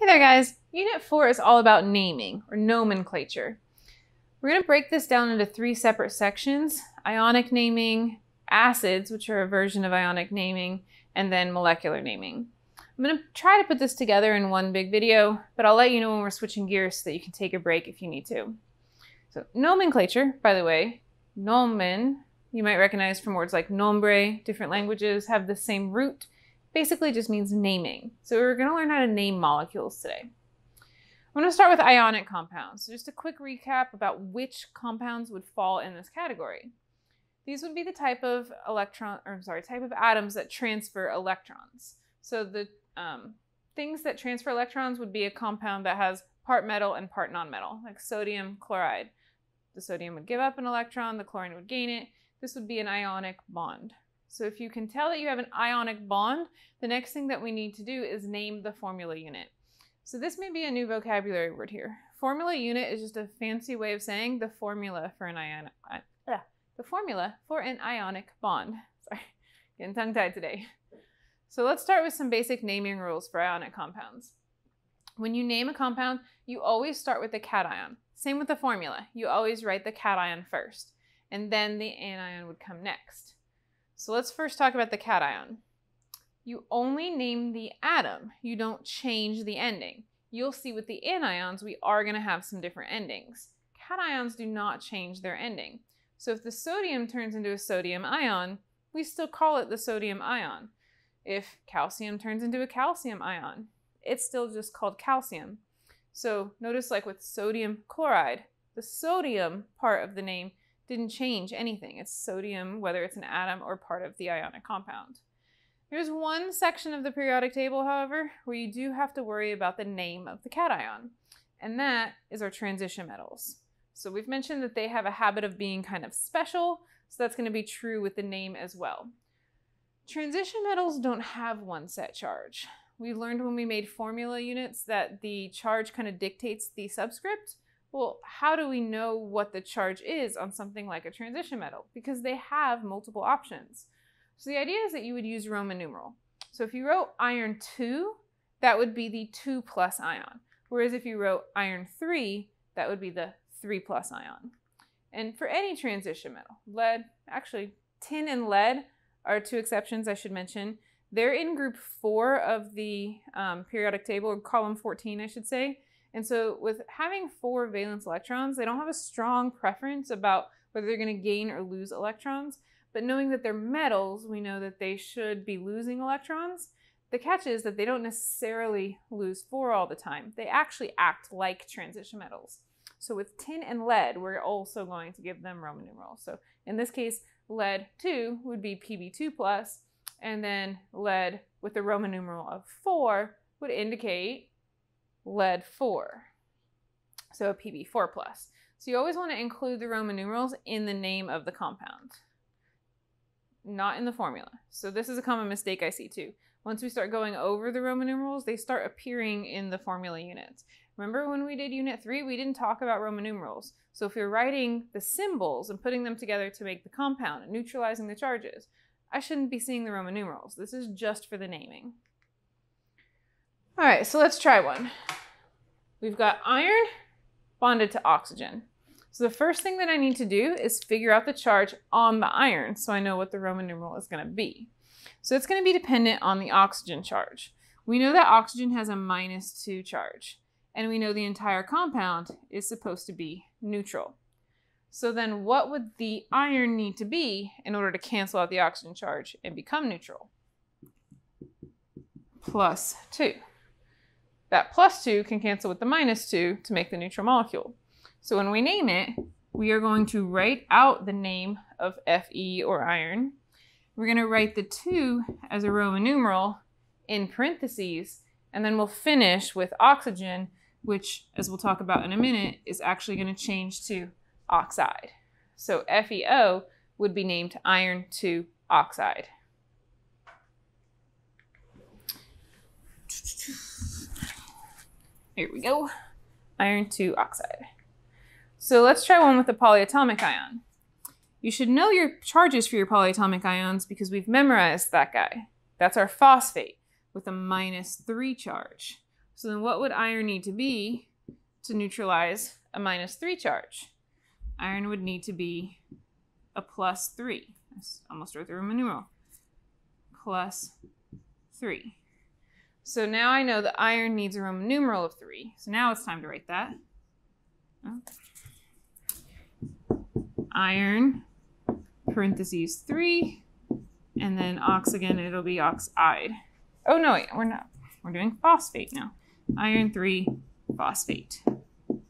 Hey there guys! Unit 4 is all about naming, or nomenclature. We're going to break this down into three separate sections, ionic naming, acids, which are a version of ionic naming, and then molecular naming. I'm going to try to put this together in one big video, but I'll let you know when we're switching gears so that you can take a break if you need to. So nomenclature, by the way, nomen, you might recognize from words like nombre, different languages have the same root, basically just means naming. So we're going to learn how to name molecules today. I'm going to start with ionic compounds. So just a quick recap about which compounds would fall in this category. These would be the type of electron, or I'm sorry, type of atoms that transfer electrons. So the um, things that transfer electrons would be a compound that has part metal and part nonmetal, like sodium chloride. The sodium would give up an electron, the chlorine would gain it. This would be an ionic bond. So if you can tell that you have an ionic bond, the next thing that we need to do is name the formula unit. So this may be a new vocabulary word here. Formula unit is just a fancy way of saying the formula for an ion, uh, the formula for an ionic bond. Sorry, getting tongue tied today. So let's start with some basic naming rules for ionic compounds. When you name a compound, you always start with the cation. Same with the formula. You always write the cation first, and then the anion would come next. So let's first talk about the cation. You only name the atom. You don't change the ending. You'll see with the anions, we are going to have some different endings. Cations do not change their ending. So if the sodium turns into a sodium ion, we still call it the sodium ion. If calcium turns into a calcium ion, it's still just called calcium. So notice like with sodium chloride, the sodium part of the name didn't change anything. It's sodium, whether it's an atom or part of the ionic compound. There's one section of the periodic table, however, where you do have to worry about the name of the cation, and that is our transition metals. So we've mentioned that they have a habit of being kind of special, so that's going to be true with the name as well. Transition metals don't have one set charge. We learned when we made formula units that the charge kind of dictates the subscript, well, how do we know what the charge is on something like a transition metal? Because they have multiple options. So the idea is that you would use Roman numeral. So if you wrote iron 2, that would be the 2 plus ion. Whereas if you wrote iron 3, that would be the 3 plus ion. And for any transition metal, lead, actually tin and lead are two exceptions I should mention. They're in group 4 of the um, periodic table, or column 14 I should say. And so with having four valence electrons, they don't have a strong preference about whether they're going to gain or lose electrons. But knowing that they're metals, we know that they should be losing electrons. The catch is that they don't necessarily lose four all the time. They actually act like transition metals. So with tin and lead, we're also going to give them Roman numerals. So in this case, lead 2 would be Pb2 plus, and then lead with the Roman numeral of 4 would indicate lead 4. So a PB4 plus. So you always want to include the Roman numerals in the name of the compound, not in the formula. So this is a common mistake I see too. Once we start going over the Roman numerals, they start appearing in the formula units. Remember when we did unit 3, we didn't talk about Roman numerals. So if you're writing the symbols and putting them together to make the compound and neutralizing the charges, I shouldn't be seeing the Roman numerals. This is just for the naming. All right, so let's try one. We've got iron bonded to oxygen. So the first thing that I need to do is figure out the charge on the iron so I know what the Roman numeral is going to be. So it's going to be dependent on the oxygen charge. We know that oxygen has a minus 2 charge, and we know the entire compound is supposed to be neutral. So then what would the iron need to be in order to cancel out the oxygen charge and become neutral? Plus 2. That plus 2 can cancel with the minus 2 to make the neutral molecule. So when we name it, we are going to write out the name of Fe or iron. We're going to write the 2 as a Roman numeral in parentheses, and then we'll finish with oxygen, which, as we'll talk about in a minute, is actually going to change to oxide. So FeO would be named iron 2 oxide. Here we go. Iron 2 oxide. So let's try one with a polyatomic ion. You should know your charges for your polyatomic ions because we've memorized that guy. That's our phosphate with a minus 3 charge. So then what would iron need to be to neutralize a minus 3 charge? Iron would need to be a plus 3. I almost wrote the Roman numeral. Plus 3. So now I know that iron needs a Roman numeral of 3. So now it's time to write that. Iron, parentheses 3, and then oxygen, it'll be oxide. Oh, no, wait, we're not. We're doing phosphate now. Iron 3 phosphate. All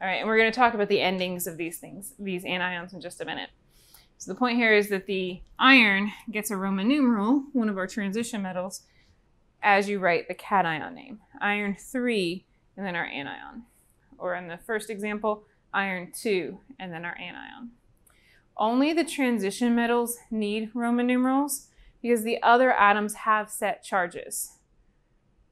right, and we're going to talk about the endings of these things, these anions, in just a minute. So the point here is that the iron gets a Roman numeral, one of our transition metals, as you write the cation name. Iron 3, and then our anion. Or in the first example, iron 2, and then our anion. Only the transition metals need Roman numerals because the other atoms have set charges.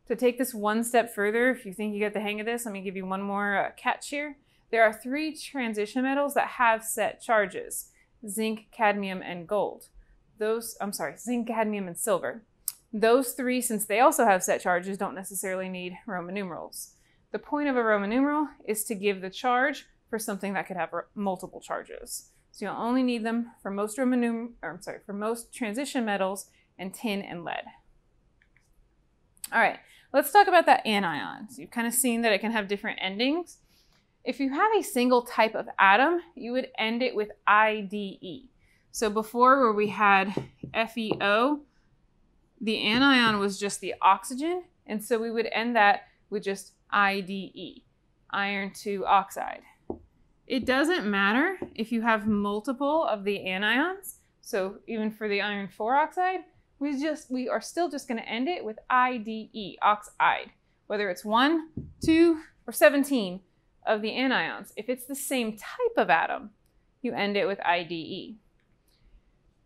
To take this one step further, if you think you get the hang of this, let me give you one more uh, catch here. There are three transition metals that have set charges zinc, cadmium, and gold. Those, I'm sorry, zinc, cadmium, and silver. Those three, since they also have set charges, don't necessarily need Roman numerals. The point of a Roman numeral is to give the charge for something that could have multiple charges. So you'll only need them for most Roman num- or I'm sorry, for most transition metals and tin and lead. All right, let's talk about that anion. So you've kind of seen that it can have different endings. If you have a single type of atom, you would end it with IDE. So before where we had FeO, the anion was just the oxygen, and so we would end that with just IDE, iron 2 oxide. It doesn't matter if you have multiple of the anions. So even for the iron 4 oxide, we just we are still just going to end it with IDE, oxide, whether it's 1, 2, or 17 of the anions. If it's the same type of atom, you end it with IDE.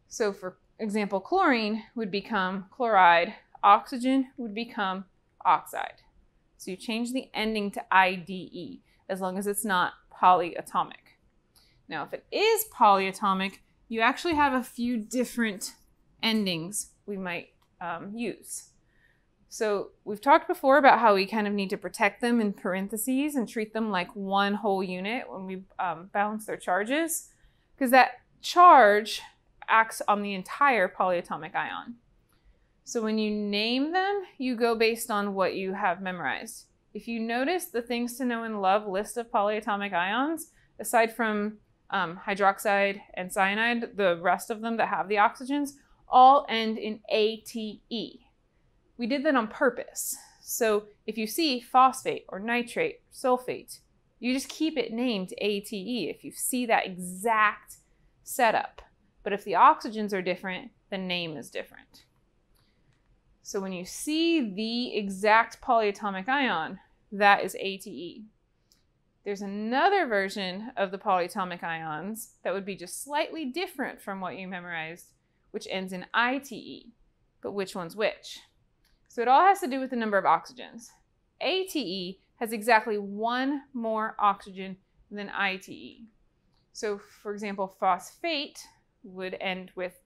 So for example, chlorine would become chloride, oxygen would become oxide. So you change the ending to IDE as long as it's not polyatomic. Now, if it is polyatomic, you actually have a few different endings we might um, use. So we've talked before about how we kind of need to protect them in parentheses and treat them like one whole unit when we um, balance their charges, because that charge acts on the entire polyatomic ion. So when you name them, you go based on what you have memorized. If you notice the things to know and love list of polyatomic ions, aside from um, hydroxide and cyanide, the rest of them that have the oxygens all end in ATE. We did that on purpose. So if you see phosphate or nitrate, sulfate, you just keep it named ATE if you see that exact setup. But if the oxygens are different, the name is different. So when you see the exact polyatomic ion, that is ATE. There's another version of the polyatomic ions that would be just slightly different from what you memorized, which ends in ITE. But which one's which? So it all has to do with the number of oxygens. ATE has exactly one more oxygen than ITE. So, for example, phosphate would end with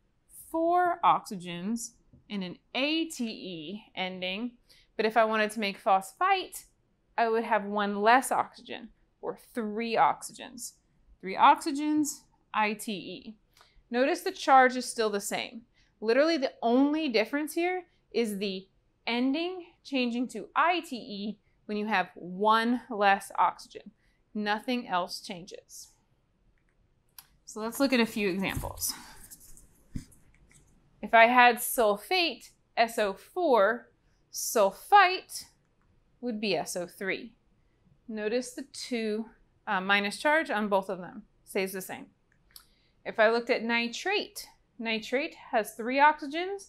four oxygens in an ATE ending. But if I wanted to make phosphite, I would have one less oxygen, or three oxygens. Three oxygens, ITE. Notice the charge is still the same. Literally, the only difference here is the ending changing to ITE when you have one less oxygen. Nothing else changes. So let's look at a few examples. If I had sulfate, SO4, sulfite would be SO3. Notice the two uh, minus charge on both of them stays the same. If I looked at nitrate, nitrate has three oxygens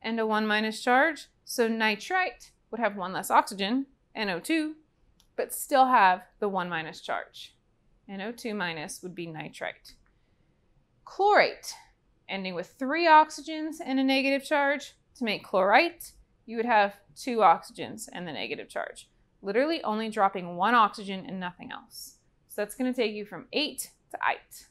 and a one minus charge, so nitrite would have one less oxygen, NO2, but still have the one minus charge. NO2 minus would be nitrite. Chlorate, ending with three oxygens and a negative charge. To make chlorite, you would have two oxygens and the negative charge, literally only dropping one oxygen and nothing else. So that's going to take you from 8 to 8.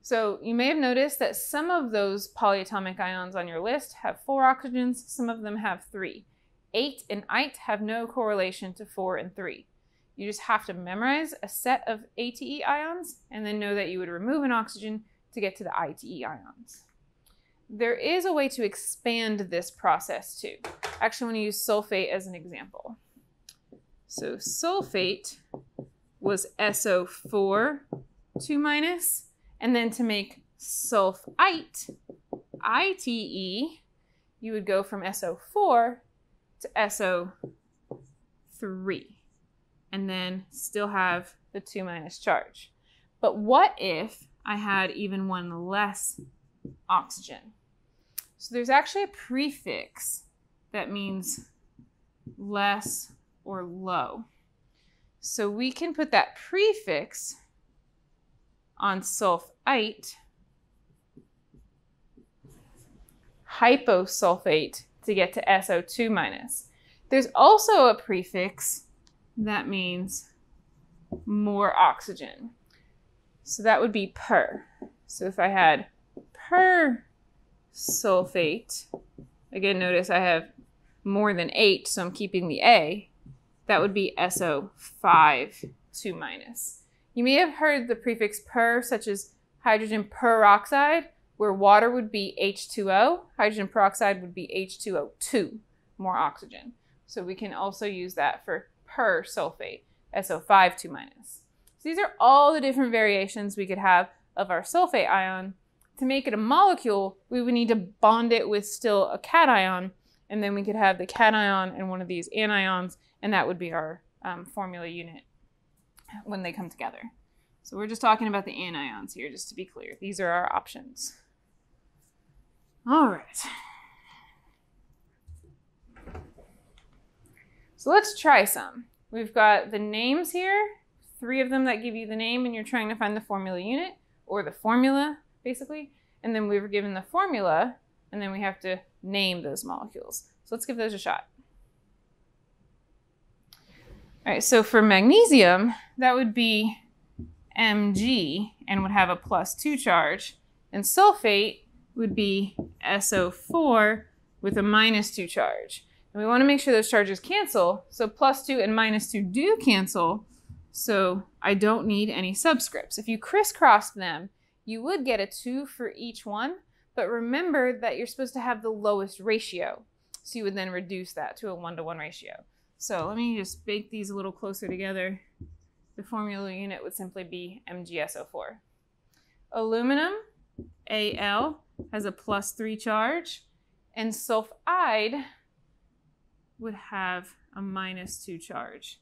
So you may have noticed that some of those polyatomic ions on your list have four oxygens, some of them have three. ATE and ite have no correlation to 4 and 3. You just have to memorize a set of ATE ions and then know that you would remove an oxygen to get to the ITE ions. There is a way to expand this process too. Actually, I want to use sulfate as an example. So sulfate was SO4 2 minus, and then to make sulfite, ITE, you would go from SO4 to SO3 and then still have the 2 minus charge. But what if I had even one less oxygen? So there's actually a prefix that means less or low. So we can put that prefix on sulfite, hyposulfite to get to SO2 minus. There's also a prefix that means more oxygen. So that would be per. So if I had per sulfate, again, notice I have more than eight, so I'm keeping the A. That would be SO5 2 minus. You may have heard the prefix per, such as hydrogen peroxide, where water would be H2O, hydrogen peroxide would be H2O2, more oxygen. So we can also use that for per sulfate, SO5 2 minus. So these are all the different variations we could have of our sulfate ion. To make it a molecule, we would need to bond it with still a cation, and then we could have the cation and one of these anions, and that would be our um, formula unit when they come together. So we're just talking about the anions here, just to be clear. These are our options. All right. So let's try some. We've got the names here, three of them that give you the name and you're trying to find the formula unit or the formula, basically. And then we were given the formula and then we have to name those molecules. So let's give those a shot. All right, so for magnesium, that would be Mg and would have a plus 2 charge. And sulfate would be SO4 with a minus 2 charge. And we want to make sure those charges cancel. So plus 2 and minus 2 do cancel. So I don't need any subscripts. If you crisscross them, you would get a 2 for each one. But remember that you're supposed to have the lowest ratio. So you would then reduce that to a 1 to 1 ratio. So let me just bake these a little closer together. The formula unit would simply be MgSO4. Aluminum, Al, has a plus 3 charge. And sulfide would have a minus 2 charge.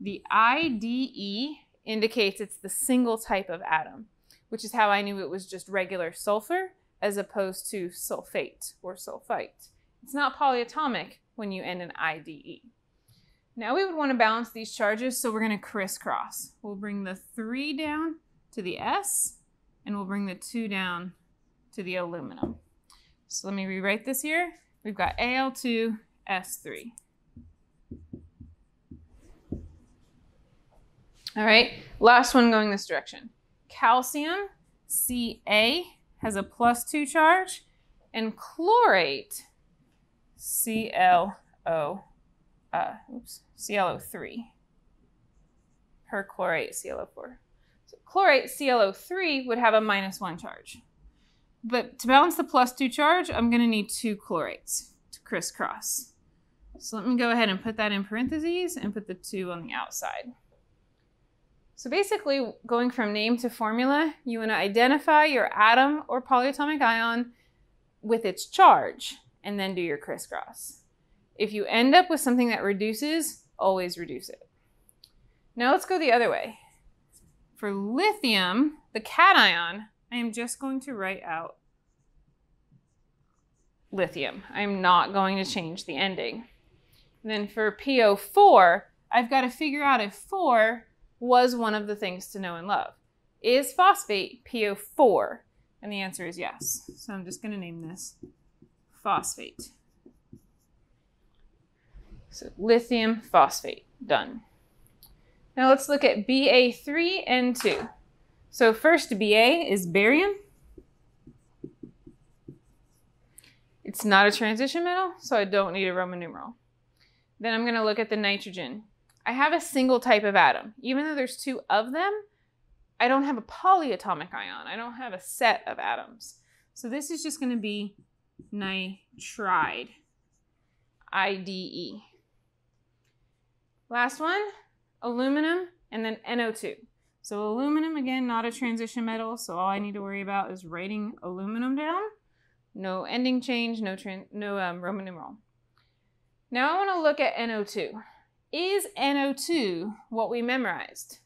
The IDE indicates it's the single type of atom, which is how I knew it was just regular sulfur as opposed to sulfate or sulfite. It's not polyatomic when you end in IDE. Now we would want to balance these charges, so we're going to crisscross. We'll bring the 3 down to the S, and we'll bring the 2 down to the aluminum. So let me rewrite this here. We've got Al2 S3. All right, last one going this direction. Calcium, Ca, has a plus 2 charge, and chlorate, ClO, uh, oops, ClO3, perchlorate, ClO4. So chlorate, ClO3, would have a minus 1 charge. But to balance the plus 2 charge, I'm going to need two chlorates to crisscross. So let me go ahead and put that in parentheses and put the 2 on the outside. So basically, going from name to formula, you want to identify your atom or polyatomic ion with its charge and then do your crisscross. If you end up with something that reduces, always reduce it. Now let's go the other way. For lithium, the cation, I am just going to write out lithium. I'm not going to change the ending. And then for PO4, I've got to figure out if 4 was one of the things to know and love. Is phosphate PO4? And the answer is yes. So I'm just going to name this phosphate. So lithium phosphate, done. Now let's look at Ba3N2. So first Ba is barium. It's not a transition metal, so I don't need a Roman numeral. Then I'm going to look at the nitrogen. I have a single type of atom. Even though there's two of them, I don't have a polyatomic ion. I don't have a set of atoms. So this is just going to be nitride, IDE. Last one, aluminum, and then NO2. So aluminum, again, not a transition metal, so all I need to worry about is writing aluminum down. No ending change, no, no um, Roman numeral. Now I want to look at NO2. Is NO2 what we memorized?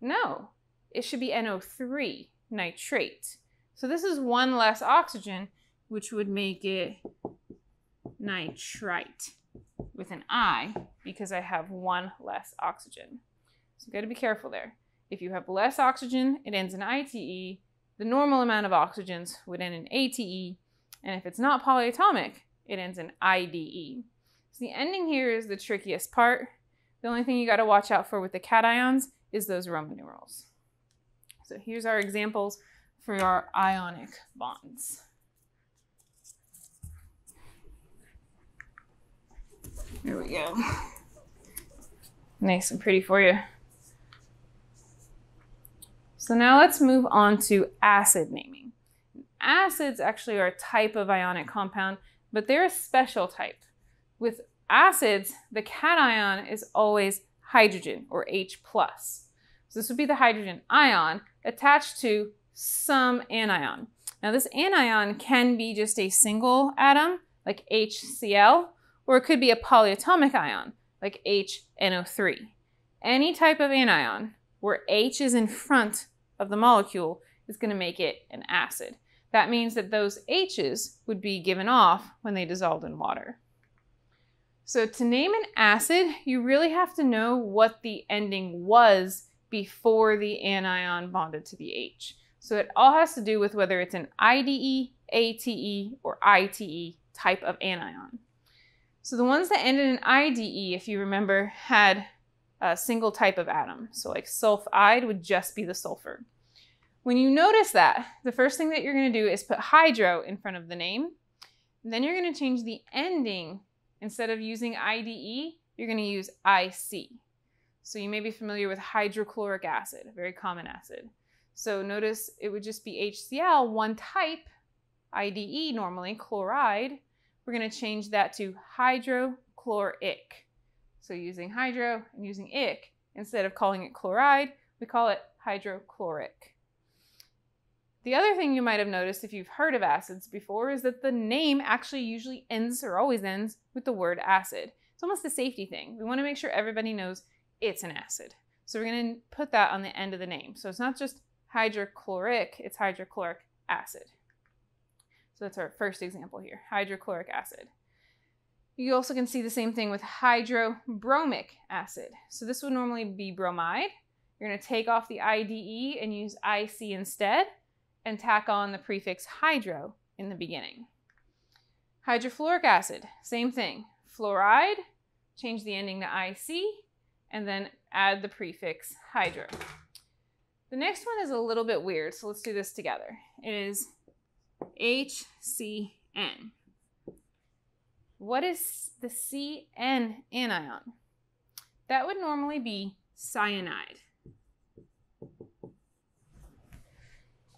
No, it should be NO3, nitrate. So this is one less oxygen, which would make it nitrite with an I because I have one less oxygen. So you got to be careful there. If you have less oxygen, it ends in ITE. The normal amount of oxygens would end in ATE. And if it's not polyatomic, it ends in IDE. So the ending here is the trickiest part. The only thing you got to watch out for with the cations is those Roman numerals. So here's our examples for our ionic bonds. There we go. Nice and pretty for you. So now let's move on to acid naming. Acids actually are a type of ionic compound, but they're a special type. With acids, the cation is always hydrogen or H+. plus. So this would be the hydrogen ion attached to some anion. Now this anion can be just a single atom, like HCl, or it could be a polyatomic ion, like HNO3. Any type of anion where H is in front of the molecule is going to make it an acid. That means that those H's would be given off when they dissolved in water. So to name an acid, you really have to know what the ending was before the anion bonded to the H. So it all has to do with whether it's an IDE, ATE, or ITE type of anion. So the ones that ended in IDE, if you remember, had a single type of atom. So like sulfide would just be the sulfur. When you notice that, the first thing that you're going to do is put hydro in front of the name. then you're going to change the ending. Instead of using IDE, you're going to use IC. So you may be familiar with hydrochloric acid, a very common acid. So notice it would just be HCl, one type, IDE normally, chloride. We're going to change that to hydrochloric. So using hydro and using ic, instead of calling it chloride, we call it hydrochloric. The other thing you might have noticed if you've heard of acids before is that the name actually usually ends or always ends with the word acid. It's almost a safety thing. We want to make sure everybody knows it's an acid. So we're going to put that on the end of the name. So it's not just hydrochloric, it's hydrochloric acid. So that's our first example here, hydrochloric acid. You also can see the same thing with hydrobromic acid. So this would normally be bromide. You're going to take off the IDE and use IC instead and tack on the prefix hydro in the beginning. Hydrofluoric acid, same thing. Fluoride, change the ending to IC, and then add the prefix hydro. The next one is a little bit weird, so let's do this together. It is HCN. What is the CN anion? That would normally be cyanide.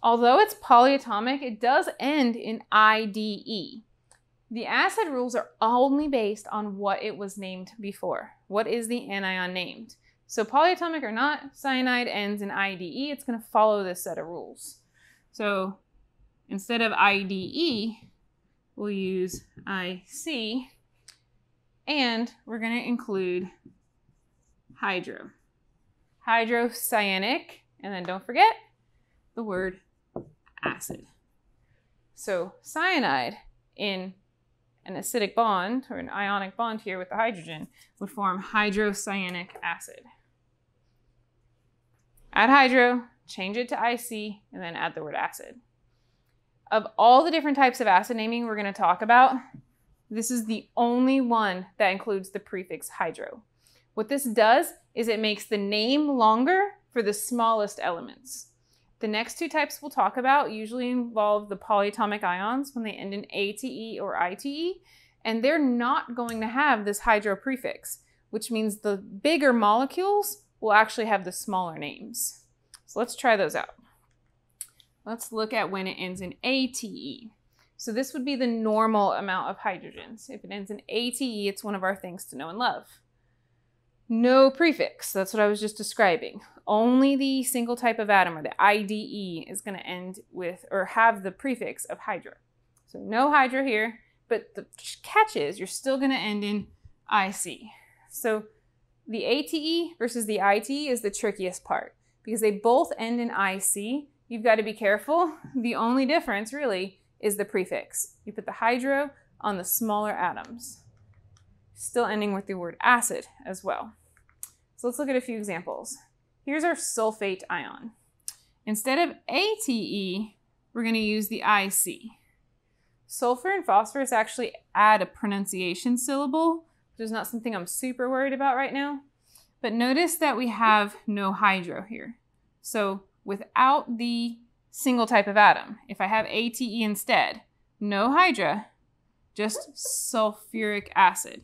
Although it's polyatomic, it does end in IDE. The acid rules are only based on what it was named before. What is the anion named? So polyatomic or not, cyanide ends in IDE. It's going to follow this set of rules. So instead of IDE, we'll use IC. And we're going to include hydro. Hydrocyanic. And then don't forget the word acid. So cyanide in an acidic bond or an ionic bond here with the hydrogen would form hydrocyanic acid. Add hydro, change it to IC, and then add the word acid. Of all the different types of acid naming we're going to talk about, this is the only one that includes the prefix hydro. What this does is it makes the name longer for the smallest elements. The next two types we'll talk about usually involve the polyatomic ions when they end in ATE or ITE, and they're not going to have this hydro prefix, which means the bigger molecules will actually have the smaller names. So let's try those out. Let's look at when it ends in ATE. So this would be the normal amount of hydrogens. If it ends in ATE, it's one of our things to know and love. No prefix, that's what I was just describing. Only the single type of atom, or the IDE, is going to end with or have the prefix of hydro. So no hydro here, but the catch is you're still going to end in IC. So the ATE versus the IT is the trickiest part because they both end in IC. You've got to be careful. The only difference really is the prefix. You put the hydro on the smaller atoms, still ending with the word acid as well. So let's look at a few examples. Here's our sulfate ion. Instead of ATE, we're going to use the IC. Sulfur and phosphorus actually add a pronunciation syllable, which is not something I'm super worried about right now. But notice that we have no hydro here. So without the single type of atom, if I have ATE instead, no hydra, just sulfuric acid.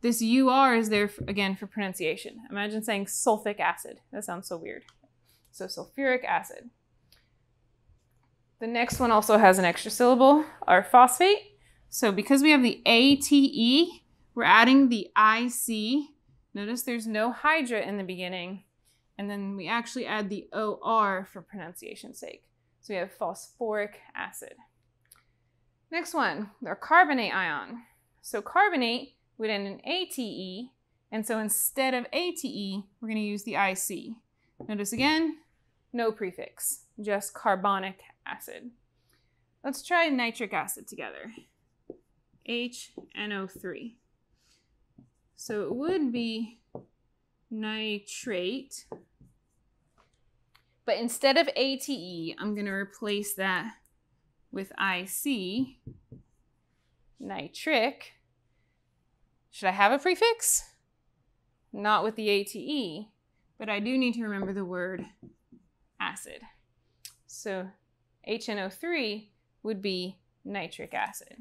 This UR is there, for, again, for pronunciation. Imagine saying sulfic acid. That sounds so weird. So sulfuric acid. The next one also has an extra syllable, our phosphate. So because we have the ATE, we're adding the IC Notice there's no hydra in the beginning, and then we actually add the OR for pronunciation's sake. So we have phosphoric acid. Next one, our carbonate ion. So carbonate would end in ATE, and so instead of ATE, we're going to use the IC. Notice again, no prefix, just carbonic acid. Let's try nitric acid together. HNO3. So it would be nitrate. But instead of ATE, I'm going to replace that with IC, nitric. Should I have a prefix? Not with the ATE, but I do need to remember the word acid. So HNO3 would be nitric acid.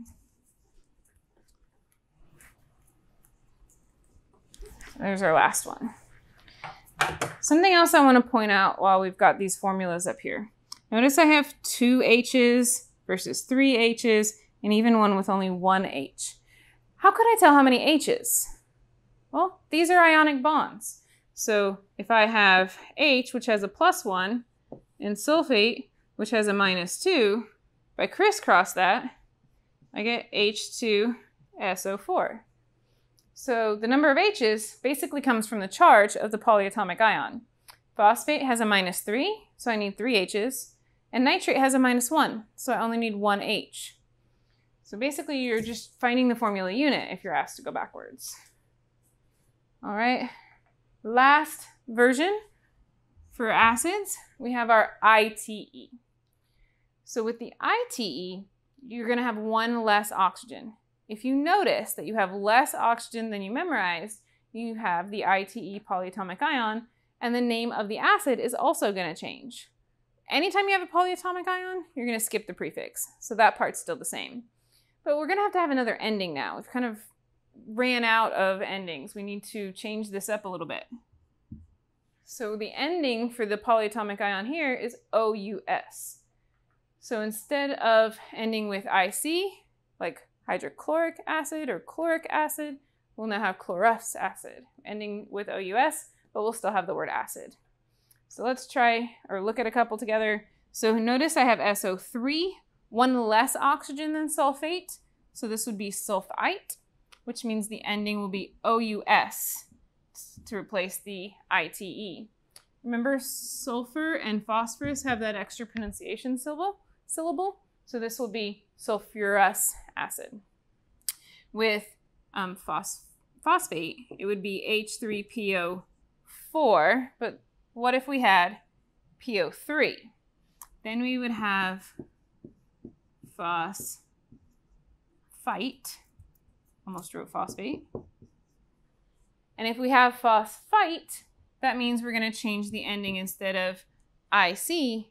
There's our last one. Something else I want to point out while we've got these formulas up here. Notice I have two H's versus three H's and even one with only one H. How could I tell how many H's? Well, these are ionic bonds. So if I have H, which has a plus one, and sulfate, which has a minus two, if I crisscross that, I get H2SO4. So the number of H's basically comes from the charge of the polyatomic ion. Phosphate has a minus 3, so I need 3 H's. And nitrate has a minus 1, so I only need 1 H. So basically you're just finding the formula unit if you're asked to go backwards. All right, last version for acids, we have our ITE. So with the ITE, you're to have one less oxygen. If you notice that you have less oxygen than you memorized, you have the ITE polyatomic ion, and the name of the acid is also to change. Anytime you have a polyatomic ion, you're to skip the prefix. So that part's still the same. But we're going to have to have another ending now. We've kind of ran out of endings. We need to change this up a little bit. So the ending for the polyatomic ion here is OUS. So instead of ending with IC, like hydrochloric acid or chloric acid. We'll now have chlorous acid, ending with OUS, but we'll still have the word acid. So let's try or look at a couple together. So notice I have SO3, one less oxygen than sulfate. So this would be sulfite, which means the ending will be OUS to replace the ITE. Remember, sulfur and phosphorus have that extra pronunciation syllable. So this will be sulfurous acid. With um, phos phosphate, it would be H3PO4, but what if we had PO3? Then we would have phosphite, almost wrote phosphate. And if we have phosphite, that means we're going to change the ending instead of IC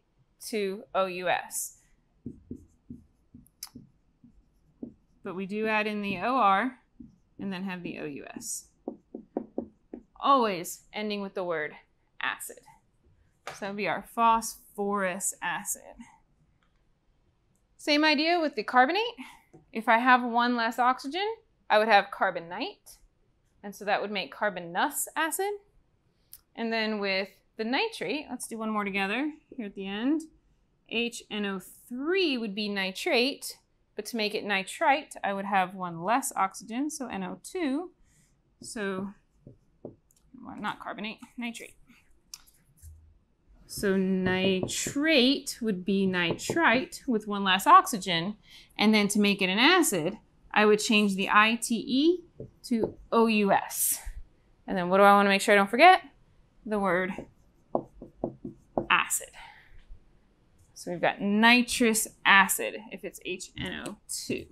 to OUS. but we do add in the OR and then have the OUS. Always ending with the word acid. So that would be our phosphorous acid. Same idea with the carbonate. If I have one less oxygen, I would have carbonite. And so that would make carbonous acid. And then with the nitrate, let's do one more together here at the end. HNO3 would be nitrate, but to make it nitrite, I would have one less oxygen, so NO2. So, well, not carbonate, nitrate. So nitrate would be nitrite with one less oxygen. And then to make it an acid, I would change the ITE to OUS. And then what do I want to make sure I don't forget? The word acid. So we've got nitrous acid if it's HNO2.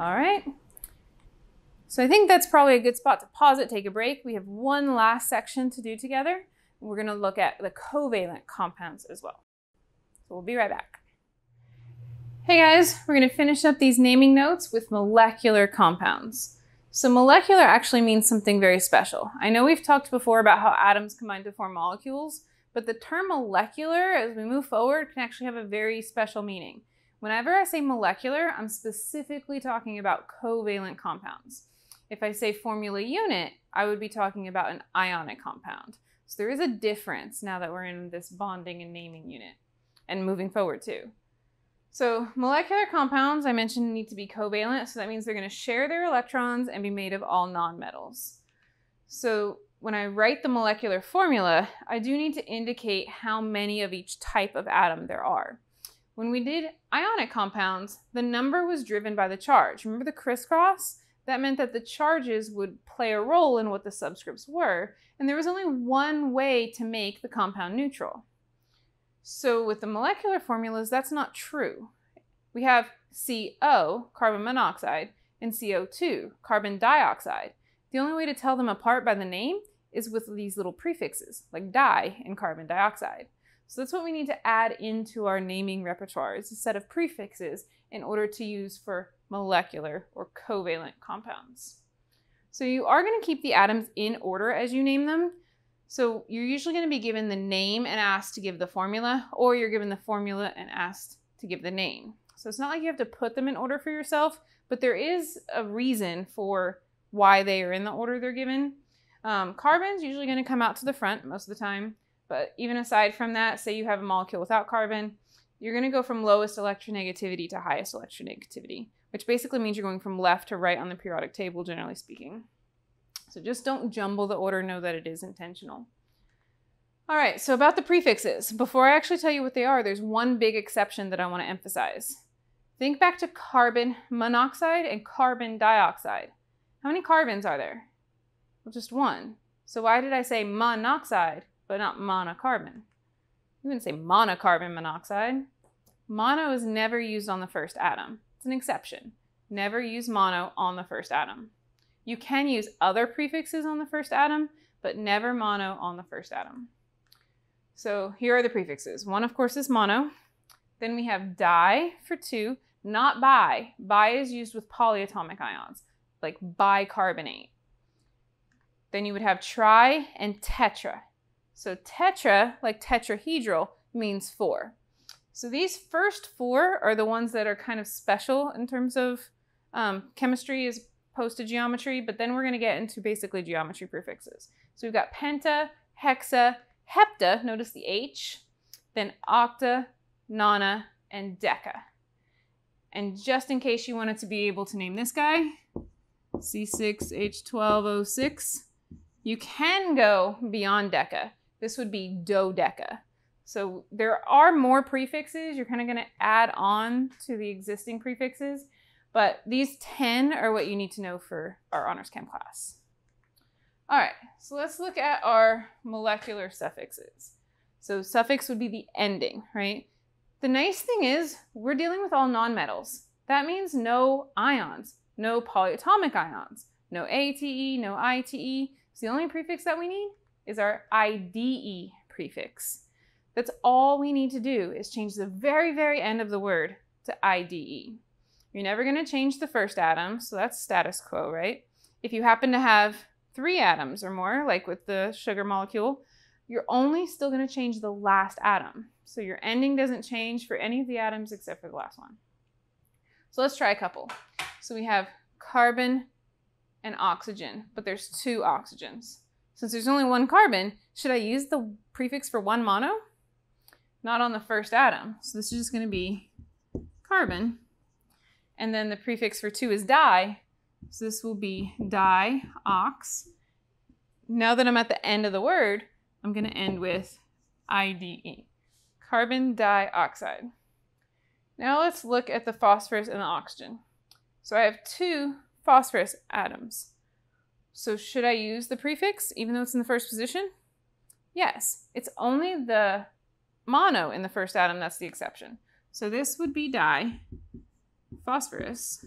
All right. So I think that's probably a good spot to pause it, take a break. We have one last section to do together. We're going to look at the covalent compounds as well. So we'll be right back. Hey guys, we're going to finish up these naming notes with molecular compounds. So molecular actually means something very special. I know we've talked before about how atoms combine to form molecules, but the term molecular, as we move forward, can actually have a very special meaning. Whenever I say molecular, I'm specifically talking about covalent compounds. If I say formula unit, I would be talking about an ionic compound. So there is a difference now that we're in this bonding and naming unit and moving forward too. So molecular compounds, I mentioned, need to be covalent. So that means they're going to share their electrons and be made of all nonmetals. So when I write the molecular formula, I do need to indicate how many of each type of atom there are. When we did ionic compounds, the number was driven by the charge. Remember the crisscross? That meant that the charges would play a role in what the subscripts were, and there was only one way to make the compound neutral. So with the molecular formulas, that's not true. We have CO, carbon monoxide, and CO2, carbon dioxide. The only way to tell them apart by the name is with these little prefixes, like di in carbon dioxide. So that's what we need to add into our naming repertoire, a set of prefixes in order to use for molecular or covalent compounds. So you are going to keep the atoms in order as you name them. So you're usually going to be given the name and asked to give the formula, or you're given the formula and asked to give the name. So it's not like you have to put them in order for yourself, but there is a reason for why they are in the order they're given. Um, carbon's usually going to come out to the front most of the time, but even aside from that, say you have a molecule without carbon, you're going to go from lowest electronegativity to highest electronegativity which basically means you're going from left to right on the periodic table, generally speaking. So just don't jumble the order, know that it is intentional. All right, so about the prefixes. Before I actually tell you what they are, there's one big exception that I want to emphasize. Think back to carbon monoxide and carbon dioxide. How many carbons are there? Well, just one. So why did I say monoxide but not monocarbon? You wouldn't say monocarbon monoxide. Mono is never used on the first atom. It's an exception. Never use mono on the first atom. You can use other prefixes on the first atom, but never mono on the first atom. So here are the prefixes. One, of course, is mono. Then we have di for two, not bi. Bi is used with polyatomic ions, like bicarbonate. Then you would have tri and tetra. So tetra, like tetrahedral, means four. So these first four are the ones that are kind of special in terms of um, chemistry as opposed to geometry, but then we're going to get into basically geometry prefixes. So we've got penta, hexa, hepta, notice the H, then octa, nona, and deca. And just in case you wanted to be able to name this guy, C6H12O6, you can go beyond deca. This would be dodeca. So there are more prefixes. You're kind of going to add on to the existing prefixes, but these 10 are what you need to know for our honors chem class. All right, so let's look at our molecular suffixes. So suffix would be the ending, right? The nice thing is we're dealing with all nonmetals. That means no ions, no polyatomic ions, no ATE, no ITE. So the only prefix that we need is our IDE prefix. That's all we need to do is change the very, very end of the word to IDE. You're never going to change the first atom, so that's status quo, right? If you happen to have three atoms or more, like with the sugar molecule, you're only still going to change the last atom. So your ending doesn't change for any of the atoms except for the last one. So let's try a couple. So we have carbon and oxygen, but there's two oxygens. Since there's only one carbon, should I use the prefix for one mono? Not on the first atom. So this is just going to be carbon. And then the prefix for two is di. So this will be di-ox. Now that I'm at the end of the word, I'm going to end with IDE, carbon dioxide. Now let's look at the phosphorus and the oxygen. So I have two phosphorus atoms. So should I use the prefix even though it's in the first position? Yes, it's only the mono in the first atom that's the exception. So this would be di phosphorus.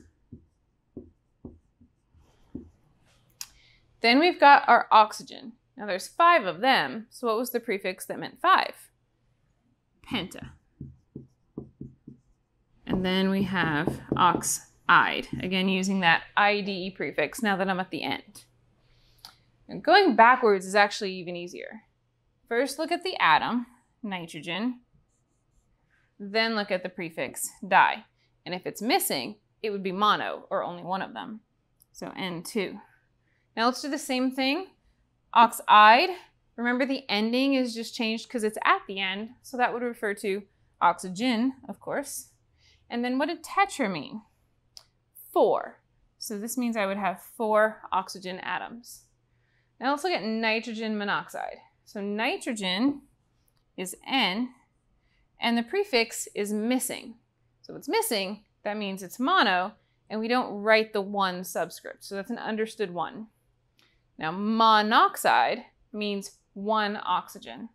Then we've got our oxygen. Now there's five of them, so what was the prefix that meant five? Penta. And then we have oxide, again using that IDE prefix now that I'm at the end. And going backwards is actually even easier. First look at the atom, nitrogen, then look at the prefix di. And if it's missing, it would be mono, or only one of them. So N2. Now let's do the same thing. Oxide, remember the ending is just changed because it's at the end, so that would refer to oxygen, of course. And then what did tetra mean? Four. So this means I would have four oxygen atoms. Now let's look at nitrogen monoxide. So nitrogen is N, and the prefix is missing. So it's missing, that means it's mono, and we don't write the one subscript. So that's an understood one. Now, monoxide means one oxygen.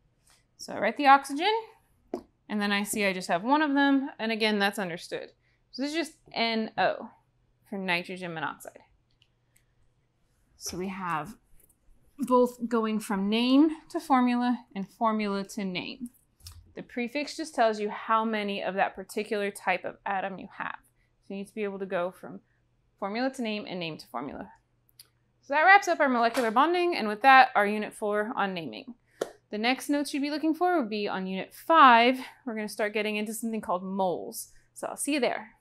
So I write the oxygen, and then I see I just have one of them, and again, that's understood. So this is just NO for nitrogen monoxide. So we have both going from name to formula and formula to name. The prefix just tells you how many of that particular type of atom you have. So you need to be able to go from formula to name and name to formula. So that wraps up our molecular bonding, and with that, our unit four on naming. The next notes you'd be looking for would be on unit five. We're going to start getting into something called moles. So I'll see you there.